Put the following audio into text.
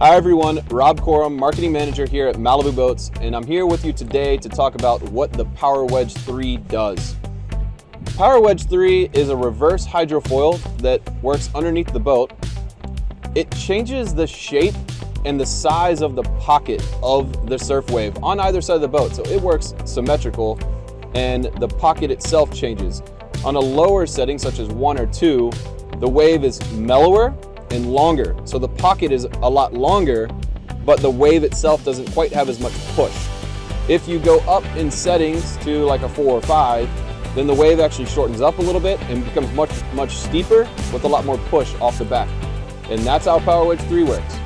Hi everyone, Rob Corum, Marketing Manager here at Malibu Boats, and I'm here with you today to talk about what the Power Wedge 3 does. Power Wedge 3 is a reverse hydrofoil that works underneath the boat. It changes the shape and the size of the pocket of the surf wave on either side of the boat, so it works symmetrical and the pocket itself changes. On a lower setting, such as one or two, the wave is mellower and longer. So the pocket is a lot longer, but the wave itself doesn't quite have as much push. If you go up in settings to like a four or five, then the wave actually shortens up a little bit and becomes much, much steeper with a lot more push off the back. And that's how Power Wedge 3 works.